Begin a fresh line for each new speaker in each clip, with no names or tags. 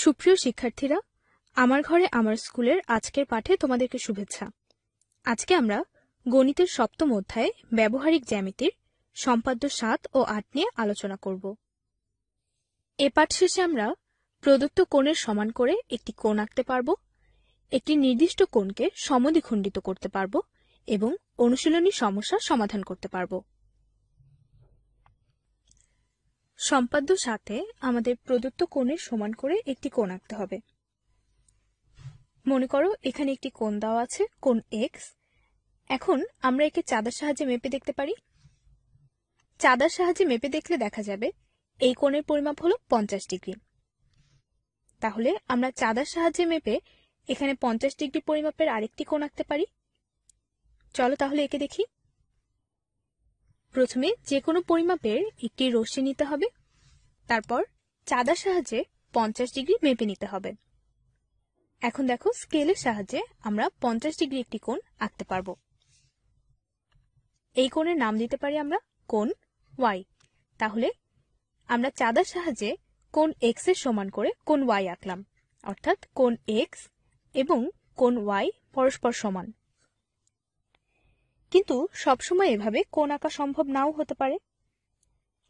সুপ্রিয় শিক্ষার্থীরা, আমার ঘরে আমার স্কুলের আজকের পাঠে তোমাদেরকে শুভেচ্ছা। আজকে আমরা গণিতের সপ্তম অধ্যায়ে ব্যবহারিক জ্যামিতির সম্পাদ্য সাত ও আট নিয়ে আলোচনা করব। এ পাঠ শেষে আমরা প্রদত্ত কোণের সমান করে একটি কোণ আঁকতে পারব, একটি নির্দিষ্ট কোণকে সমদ্বিখণ্ডিত করতে পারব এবং অনুশীলনী সমস্যার সমাধান করতে পারব। সম্পাদ্য সাথে আমাদের প্রদত্ত কোণের সমান করে একটি কোণ আঁকতে হবে। মনে করো এখানে একটি কোণ দেওয়া আছে, কোণ এক্স এখন আমরা একে চাঁদার সাহায্যে মেপে দেখতে পারি। চাঁদার সাহায্যে মেপে দেখলে দেখা যাবে এই কোণের পরিমাপ হলো পঞ্চাশ ডিগ্রি। তাহলে আমরা চাঁদার সাহায্যে মেপে এখানে পঞ্চাশ ডিগ্রি পরিমাপের আরেকটি কোণ আঁকতে পারি। চলো তাহলে একে দেখি। প্রথমে যে কোনো পরিমাপের একটি রশ্মি নিতে হবে। তারপর চাঁদার সাহায্যে পঞ্চাশ ডিগ্রি মেপে নিতে হবে। এখন দেখো স্কেলের সাহায্যে আমরা পঞ্চাশ ডিগ্রি একটি কোণ আঁকতে পারব। এই কোণের নাম দিতে পারি আমরা কোণ ওয়াই। তাহলে আমরা চাঁদার সাহায্যে কোণ এক্সের সমান করে কোণ ওয়াই আঁকলাম। অর্থাৎ কোণ এক্স এবং কোণ ওয়াই পরস্পর সমান। কিন্তু সবসময় এভাবে কোণ আঁকা সম্ভব নাও হতে পারে।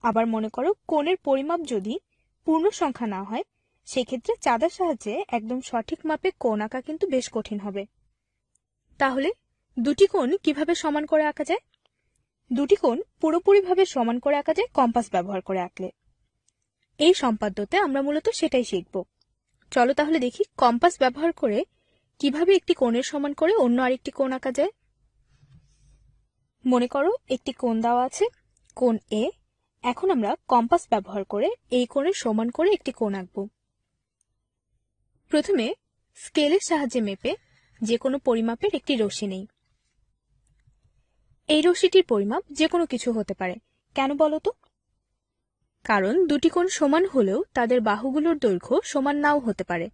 আবার মনে করো, কোণের পরিমাপ যদি পূর্ণ সংখ্যা না হয়, সেক্ষেত্রে চাঁদার সাহায্যে একদম সঠিক মাপে কোণ আঁকা কিন্তু বেশ কঠিন হবে। তাহলে দুটি কোণ কীভাবে সমান করে আঁকা যায়? দুটি কোণ পুরোপুরিভাবে সমান করে আঁকা যায় কম্পাস ব্যবহার করে আঁকলে। এই সম্পাদ্যতে আমরা মূলত সেটাই শিখব। চলো তাহলে দেখি কম্পাস ব্যবহার করে কীভাবে একটি কোণের সমান করে অন্য আরেকটি কোণ আঁকা যায়। মনে করো একটি কোণ দেওয়া আছে, কোণ এ এখন আমরা কম্পাস ব্যবহার করে এই কোণের সমান করে একটি কোণ আঁকব। প্রথমে স্কেলের সাহায্যে মেপে যে কোনো পরিমাপের একটি রশ্মি নেই। এই রশ্মিটির পরিমাপ যে কোনো কিছু হতে পারে। কেন বলো তো? কারণ দুটি কোণ সমান হলেও তাদের বাহুগুলোর দৈর্ঘ্য সমান নাও হতে পারে।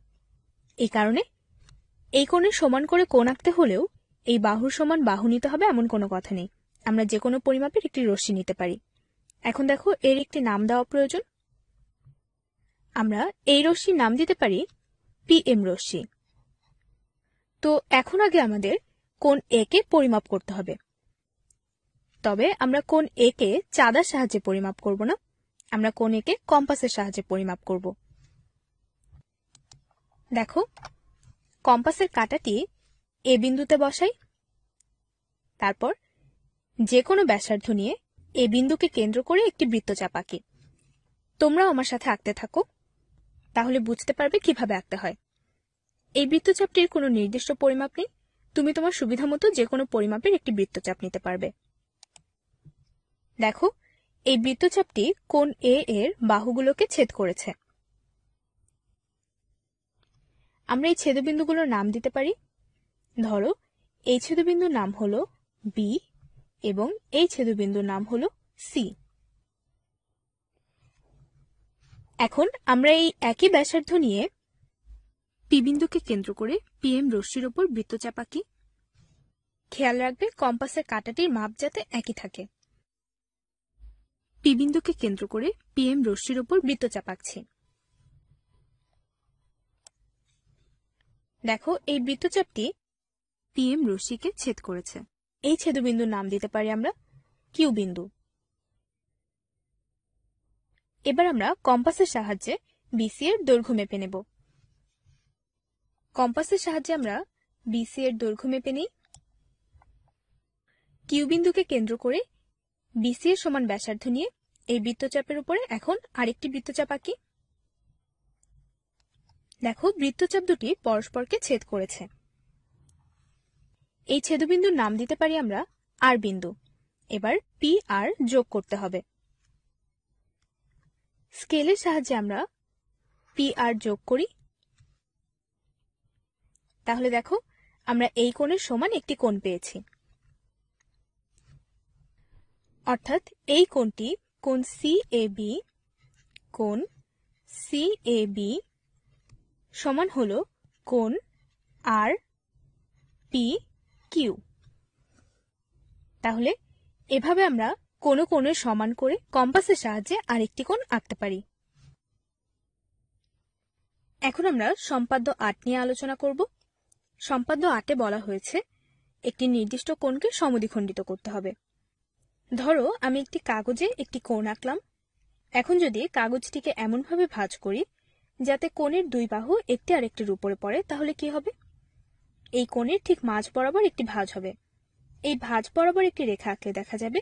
এই কারণে এই কোণের সমান করে কোণ আঁকতে হলেও এই বাহুর সমান বাহু নিতে হবে এমন কোনো কথা নেই। আমরা যে কোনো পরিমাপের একটি রশ্মি নিতে পারি। এখন দেখো এর একটি নাম দেওয়া প্রয়োজন। আমরা এই রশ্মির নাম দিতে পারি পি এম রশ্মি। তো এখন আগে আমাদের কোন এ কে পরিমাপ করতে হবে। তবে আমরা কোন এ কে চাঁদার সাহায্যে পরিমাপ করব না। আমরা কোন একে কম্পাসের সাহায্যে পরিমাপ করব। দেখো, কম্পাসের কাঁটাটি এ বিন্দুতে বসাই, তারপর যে কোনো ব্যাসার্ধ নিয়ে এ বিন্দুকে কেন্দ্র করে একটি বৃত্তচাপ আঁকি। তোমরাও আমার সাথে আঁকতে থাকো, তাহলে বুঝতে পারবে কীভাবে আঁকতে হয়। এই বৃত্তচাপটির কোনো নির্দিষ্ট পরিমাপ নেই, তুমি তোমার সুবিধা মতো যে কোনো পরিমাপের একটি বৃত্তচাপ নিতে পারবে। দেখো, এই বৃত্তচাপটি কোন এ এর বাহুগুলোকে ছেদ করেছে। আমরা এই ছেদবিন্দুগুলোর নাম দিতে পারি। ধরো, এই ছেদবিন্দুর নাম হলো বি এবং এই ছেদবিন্দুর নাম হলো সি এখন আমরা এই একই ব্যাসার্ধ নিয়ে পি বিন্দুকে কেন্দ্র করে পিএম রশ্মির ওপর বৃত্তচাপ আঁকি খেয়াল রাখবে, কম্পাসের কাঁটাটির মাপ যাতে একই থাকে। পি বিন্দুকে কেন্দ্র করে পিএম রশ্মির ওপর বৃত্তচাপ আঁকছি দেখো, এই বৃত্তচাপটি পিএম রশ্মিকে ছেদ করেছে। এই ছেদবিন্দুর নাম দিতে পারি আমরা? কিউ বিন্দু। এবার আমরা কম্পাসের সাহায্যে বিসি এর দৈর্ঘ্য মেপে নেব। কম্পাসের সাহায্যে আমরা বিসি এর দৈর্ঘ্য মেপে নিই। কিউ বিন্দুকে কেন্দ্র করে বিসি এর সমান ব্যাসার্ধ নিয়ে এই বৃত্তচাপের উপরে এখন আরেকটি বৃত্তচাপ আঁকি। দেখো, বৃত্তচাপ দুটি পরস্পরকে ছেদ করেছে। এই ছেদবিন্দুর নাম দিতে পারি আমরা আর বিন্দু। এবার পি আর যোগ করতে হবে। স্কেলের সাহায্যে আমরা পি আর যোগ করি। তাহলে দেখো, আমরা এই কোণের সমান একটি কোণ পেয়েছি। অর্থাৎ এই কোণটি কোণ সি এ বি কোণ সি এ বি সমান হল কোণ আর পি কিউ। তাহলে, এভাবে আমরা কোনো কোণের সমান করে কম্পাসের সাহায্যে আরেকটি কোণ আঁকতে পারি। এখন আমরা সম্পাদ্য আট নিয়ে আলোচনা করব। সম্পাদ্য আটে বলা হয়েছে, একটি নির্দিষ্ট কোণকে সমদ্বিখণ্ডিত করতে হবে। ধরো, আমি একটি কাগজে একটি কোণ আঁকলাম। এখন যদি কাগজটিকে এমনভাবে ভাঁজ করি, যাতে কোণের দুই বাহু একটি আরেকটির উপরে পড়ে, তাহলে কি হবে? এই কোণের ঠিক মাঝ বরাবর একটি ভাঁজ হবে। এই ভাঁজ বরাবর একটি রেখা আঁকলে দেখা যাবে,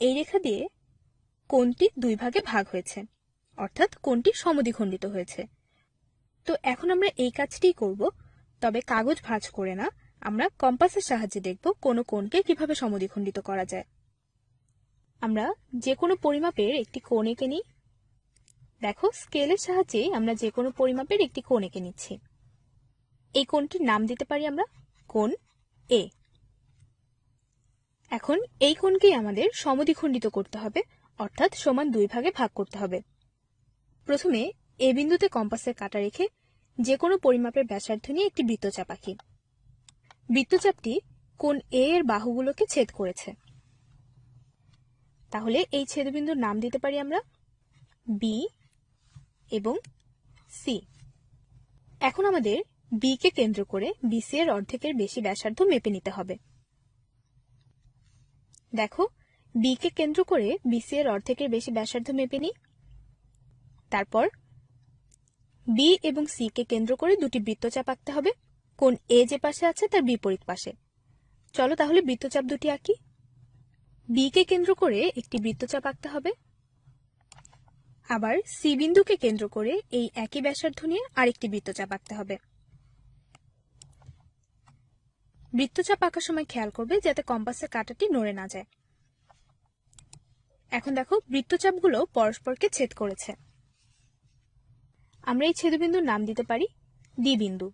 এই রেখা দিয়ে কোণটি দুই ভাগে ভাগ হয়েছে, অর্থাৎ কোণটি সমদ্বিখণ্ডিত হয়েছে। তো এখন আমরা এই কাজটিই করব, তবে কাগজ ভাঁজ করে না, আমরা কম্পাসের সাহায্যে দেখব কোনো কোণকে কীভাবে সমদ্বিখণ্ডিত করা যায়। আমরা যে কোনো পরিমাপের একটি কোণ এঁকে নিই। দেখো, স্কেলের সাহায্যে আমরা যে কোনো পরিমাপের একটি কোণ এঁকে নিচ্ছি। এই কোণটির নাম দিতে পারি আমরা? কোণ এ এখন এই কোণকেই আমাদের সমদ্বিখণ্ডিত করতে হবে, অর্থাৎ সমান দুই ভাগে ভাগ করতে হবে। প্রথমে এ বিন্দুতে কম্পাসের কাটা রেখে যে কোনো পরিমাপের ব্যাসার্ধ নিয়ে একটি বৃত্তচাপ আঁকি। বৃত্তচাপটি কোন এ এর বাহুগুলোকে ছেদ করেছে। তাহলে এই ছেদবিন্দুর নাম দিতে পারি আমরা? বি এবং সি এখন আমাদের বি কে কেন্দ্র করে বিসি এর অর্ধেকের বেশি ব্যাসার্ধ মেপে নিতে হবে। দেখো বি কে কেন্দ্র করে বিসি এর অর্ধেকের বেশি ব্যাসার্ধ মেপে নিই। তারপর বি এবং সি কে কেন্দ্র করে দুটি বৃত্তচাপ আঁকতে হবে। কোন এ যে পাশে আছে তার বিপরীত পাশে। চলো তাহলে বৃত্তচাপ দুটি আঁকি। বি কে কেন্দ্র করে একটি বৃত্তচাপ আঁকতে হবে। আবার সি বিন্দুকে কেন্দ্র করে এই একই ব্যাসার্ধ নিয়ে আরেকটি বৃত্তচাপ আঁকতে হবে। বৃত্তচাপ আঁকার সময় খেয়াল করবে যাতে কম্পাসের কাঁটাটি নড়ে না যায়। এখন দেখো, বৃত্তচাপগুলো পরস্পরকে ছেদ করেছে। আমরা এই ছেদবিন্দুর নাম দিতে পারি ডি বিন্দু।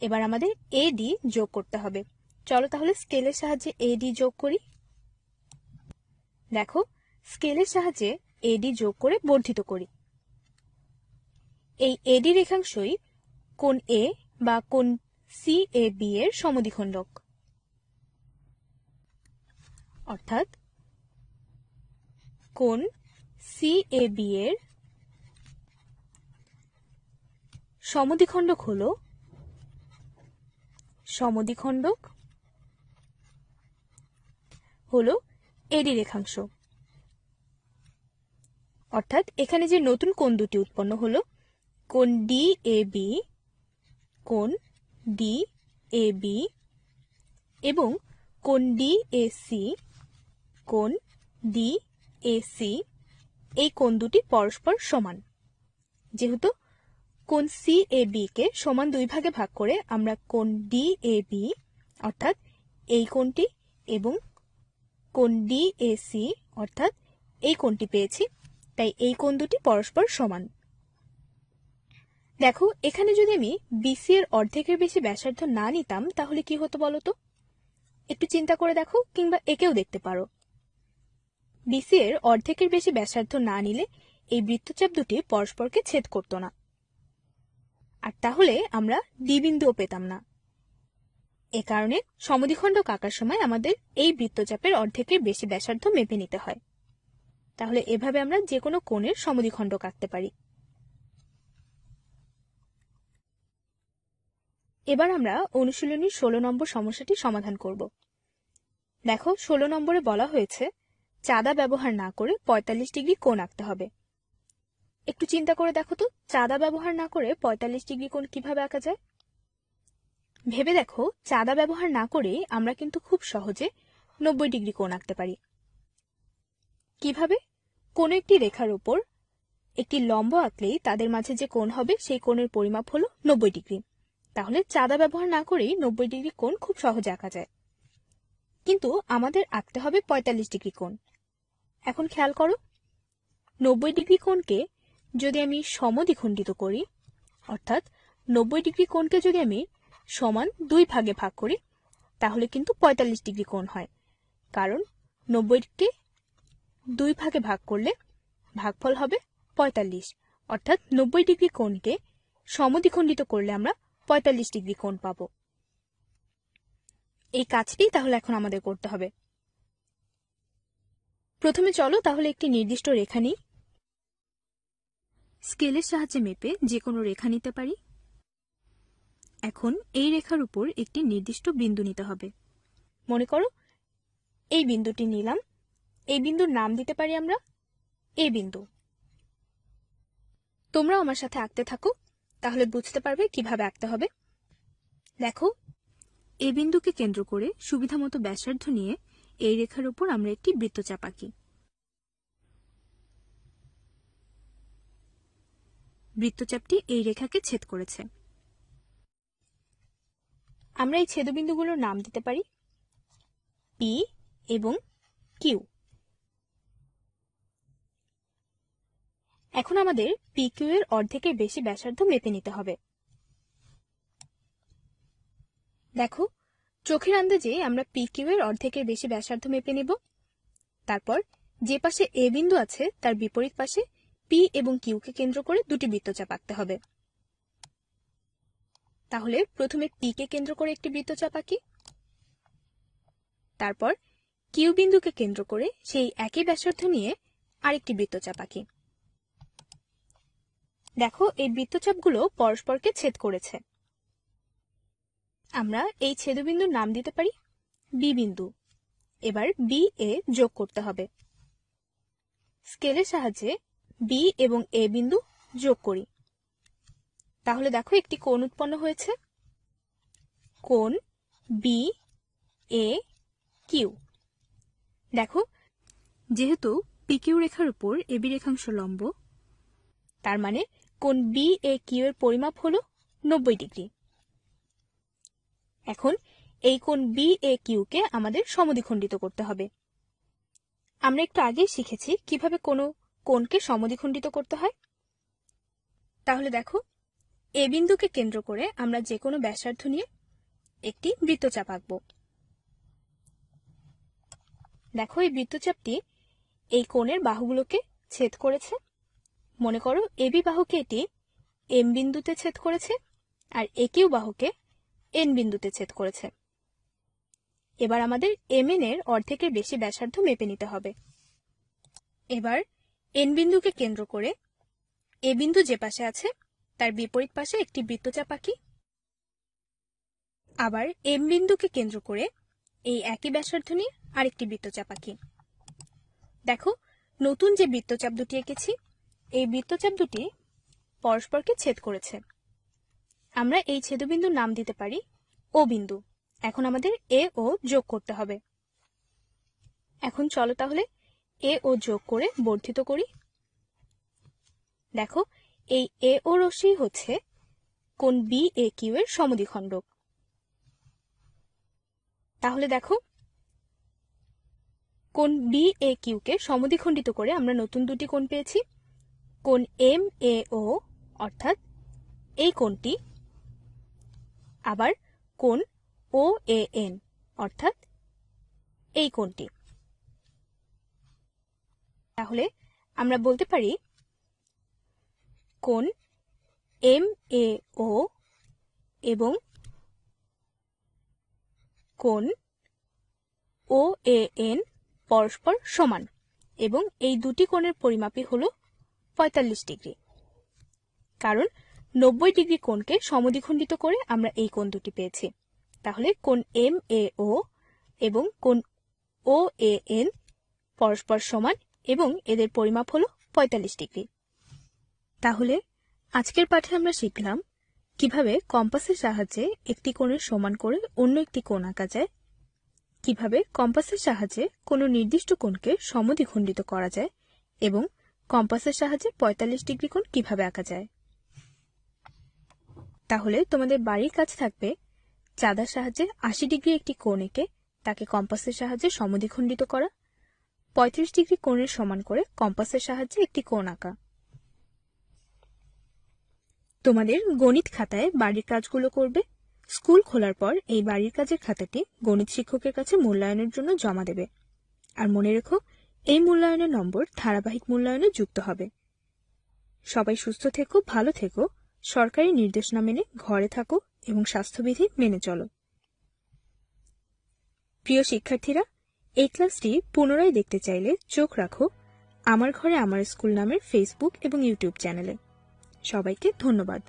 এবার আমাদের এ ডি যোগ করতে হবে। চলো তাহলে স্কেলের সাহায্যে এ ডি যোগ করি। দেখো, স্কেলের সাহায্যে এডি যোগ করে বর্ধিত করি। এই এডি রেখাংশই কোন এ বা কোন সি এ বি এর সমদ্বিখণ্ডক অর্থাৎ কোন সি এ বি এর সমদ্বিখণ্ডক হল সমদ্বিখণ্ডক হল এডি রেখাংশ। অর্থাৎ এখানে যে নতুন কোণ দুটি উৎপন্ন হলো, কোণ ডি এ বি কোণ ডি এ বি এবং কোন ডি এ সি কোন ডি এ সি এই কোণ দুটি পরস্পর সমান। যেহেতু কোণ সি এ বি কে সমান দুই ভাগে ভাগ করে আমরা কোণ ডি এ বি অর্থাৎ এই কোণটি এবং কোণ ডি এ সি অর্থাৎ এই কোণটি পেয়েছি, তাই এই কোণ দুটি পরস্পর সমান। দেখো, এখানে যদি আমি বিসি এর অর্ধেকের বেশি ব্যাসার্ধ না নিতাম, তাহলে কি হতো বলতো? একটু চিন্তা করে দেখো, কিংবা একেও দেখতে পারো। বিসি এর অর্ধেকের বেশি ব্যাসার্ধ না নিলে এই বৃত্তচাপ দুটি পরস্পরকে ছেদ করত না। আর তাহলে আমরা ডি বিন্দুও পেতাম না। এ কারণে সমদ্বিখণ্ডক আঁকার সময় আমাদের এই বৃত্তচাপের অর্ধেকের বেশি ব্যাসার্ধ মেপে নিতে হয়। তাহলে এভাবে আমরা যে কোনো কোণের সমদ্বিখণ্ডক আঁকতে পারি। এবার আমরা অনুশীলনীর ষোলো নম্বর সমস্যাটি সমাধান করব। দেখো, ষোলো নম্বরে বলা হয়েছে, চাঁদা ব্যবহার না করে ৪৫ ডিগ্রি কোণ আঁকতে হবে। একটু চিন্তা করে দেখো তো, চাঁদা ব্যবহার না করে ৪৫ ডিগ্রি কোণ কীভাবে আঁকা যায়? ভেবে দেখো, চাঁদা ব্যবহার না করে আমরা কিন্তু খুব সহজে নব্বই ডিগ্রি কোণ আঁকতে পারি। কীভাবে? কোনো একটি রেখার উপর একটি লম্ব আঁকলেই তাদের মাঝে যে কোণ হবে, সেই কোণের পরিমাপ হলো নব্বই ডিগ্রি। তাহলে চাঁদা ব্যবহার না করেই নব্বই ডিগ্রি কোণ খুব সহজে আঁকা যায়। কিন্তু আমাদের আঁকতে হবে পঁয়তাল্লিশ ডিগ্রি কোণ। এখন খেয়াল করো, নব্বই ডিগ্রি কোণকে যদি আমি সমদ্বিখণ্ডিত করি, অর্থাৎ নব্বই ডিগ্রি কোণকে যদি আমি সমান দুই ভাগে ভাগ করি, তাহলে কিন্তু পঁয়তাল্লিশ ডিগ্রি কোণ হয়। কারণ নব্বইকে দুই ভাগে ভাগ করলে ভাগফল হবে পঁয়তাল্লিশ। অর্থাৎ নব্বই ডিগ্রি কোণকে সমদ্বিখণ্ডিত করলে আমরা পঁয়তাল্লিশ ডিগ্রি কোণ পাব। এই কাজটি তাহলে এখন আমাদের করতে হবে। প্রথমে চলো তাহলে একটি নির্দিষ্ট রেখা নিই। স্কেলের সাহায্যে মেপে যে কোনো রেখা নিতে পারি। এখন এই রেখার উপর একটি নির্দিষ্ট বিন্দু নিতে হবে। মনে করো, এই বিন্দুটি নিলাম। এই বিন্দুর নাম দিতে পারি আমরা, এ বিন্দু। তোমরাও আমার সাথে আঁকতে থাকো। তাহলে বুঝতে পারবে কীভাবে আঁকতে হবে। দেখো, এ বিন্দুকে কেন্দ্র করে সুবিধামতো ব্যাসার্ধ নিয়ে এই রেখার উপর আমরা একটি বৃত্তচাপ আঁকি। বৃত্তচাপটি এই রেখাকে ছেদ করেছে। আমরা এই ছেদবিন্দুগুলোর নাম দিতে পারি পি এবং কিউ এখন আমাদের পি কিউ এর অর্ধেকের বেশি ব্যাসার্ধ মেপে নিতে হবে। দেখো, চোখের আন্দাজে আমরা পি কিউ এর অর্ধেকের বেশি ব্যাসার্ধ মেপে নেব। তারপর যে পাশে এ বিন্দু আছে, তার বিপরীত পাশে পি এবং কিউকে কেন্দ্র করে দুটি বৃত্তচাপ আঁকতে হবে। তাহলে প্রথমে পি কে কেন্দ্র করে একটি বৃত্তচাপ আঁকি। তারপর কিউ বিন্দুকে কেন্দ্র করে সেই একই ব্যাসার্ধ নিয়ে আরেকটি বৃত্তচাপ আঁকি। দেখো, এই বৃত্তচাপগুলো পরস্পরকে ছেদ করেছে। আমরা এই ছেদবিন্দুর নাম দিতে পারি বি বিন্দু। এবার বি এ যোগ করতে হবে। স্কেলের সাহায্যে বি এবং এ বিন্দু যোগ করি। তাহলে দেখো, একটি কোণ উৎপন্ন হয়েছে। কোণ বি এ কিউ দেখো, যেহেতু পিকিউ রেখার উপর এবি রেখাংশ লম্ব, তার মানে কোণ বি এ কিউ এর পরিমাপ হলো নব্বই ডিগ্রি। এখন এই কোণ বি এ কিউকে আমাদের সমদ্বিখণ্ডিত করতে হবে। আমরা একটু আগেই শিখেছি কীভাবে কোনো কোণকে সমদ্বিখণ্ডিত করতে হয়। তাহলে দেখো, এ বিন্দুকে কেন্দ্র করে আমরা যে কোনো ব্যাসার্ধ নিয়ে একটি বৃত্তচাপ আঁকব। দেখো, এই বৃত্তচাপটি এই কোণের বাহুগুলোকে ছেদ করেছে। মনে করো এবি বাহুকে এটি এম বিন্দুতে ছেদ করেছে, আর একিউ বাহুকে এন বিন্দুতে ছেদ করেছে। এবার আমাদের এম এন এর অর্ধেকের বেশি ব্যাসার্ধ মেপে নিতে হবে। এবার এন বিন্দুকে কেন্দ্র করে এ বিন্দু যে পাশে আছে, তার বিপরীত পাশে একটি বৃত্তচাপ আঁকি। আবার এম বিন্দুকে কেন্দ্র করে এই একই ব্যাসার্ধ নিয়ে আরেকটি বৃত্তচাপ আঁকি। দেখো, নতুন যে বৃত্তচাপ দুটি এঁকেছি এই বৃত্তচাপ দুটি পরস্পরকে ছেদ করেছে। আমরা এই ছেদবিন্দুর নাম দিতে পারি ও বিন্দু। এখন আমাদের এ ও যোগ করতে হবে। এখন চলো তাহলে এ ও যোগ করে বর্ধিত করি। দেখো, এই এ ও রশ্মি হচ্ছে কোন বি এ কিউ এর সমদ্বিখণ্ডক তাহলে দেখো কোন বি এ কিউ কে সমদ্বিখণ্ডিত করে আমরা নতুন দুটি কোণ পেয়েছি। কোণ এম এ ও, অর্থাৎ এই কোণটি, আবার কোণ ও এ এন, অর্থাৎ এই কোণটি। তাহলে আমরা বলতে পারি কোণ এম এ ও এবং কোণ ও এ এন পরস্পর সমান এবং এই দুটি কোণের পরিমাপই হল পঁয়তাল্লিশ ডিগ্রি। কারণ নব্বই ডিগ্রি কোণকে সমদ্বিখণ্ডিত করে আমরা এই কোণ দুটি পেয়েছি। তাহলে কোণ এম এ ও এবং কোণ ও এ এন পরস্পর সমান এবং এদের পরিমাপ হল পঁয়তাল্লিশ ডিগ্রি। তাহলে আজকের পাঠে আমরা শিখলাম কীভাবে কম্পাসের সাহায্যে একটি কোণের সমান করে অন্য একটি কোণ আঁকা যায়, কীভাবে কম্পাসের সাহায্যে কোনো নির্দিষ্ট কোণকে সমদ্বিখণ্ডিত করা যায় এবং কম্পাসের সাহায্যে ৪৫ ডিগ্রি কোণ কীভাবে আঁকা যায়? তাহলে তোমাদের বাড়ির কাজ থাকবে চাঁদার সাহায্যে আশি ডিগ্রি একটি কোণ এঁকে তাকে কম্পাসের সাহায্যে সমদ্বিখণ্ডিত করা। ৩৫ ডিগ্রি কোণের সমান করে কম্পাসের সাহায্যে একটি কোণ আঁকা। তোমাদের গণিত খাতায় বাড়ির কাজগুলো করবে। স্কুল খোলার পর এই বাড়ির কাজের খাতাটি গণিত শিক্ষকের কাছে মূল্যায়নের জন্য জমা দেবে। আর মনে রেখো এই মূল্যায়নের নম্বর ধারাবাহিক মূল্যায়নে যুক্ত হবে। সবাই সুস্থ থেকো, ভালো থেকো, সরকারি নির্দেশনা মেনে ঘরে থাকো এবং স্বাস্থ্যবিধি মেনে চলো। প্রিয় শিক্ষার্থীরা, এই ক্লাসটি পুনরায় দেখতে চাইলে চোখ রাখো আমার ঘরে আমার স্কুল নামের ফেসবুক এবং ইউটিউব চ্যানেলে। সবাইকে ধন্যবাদ।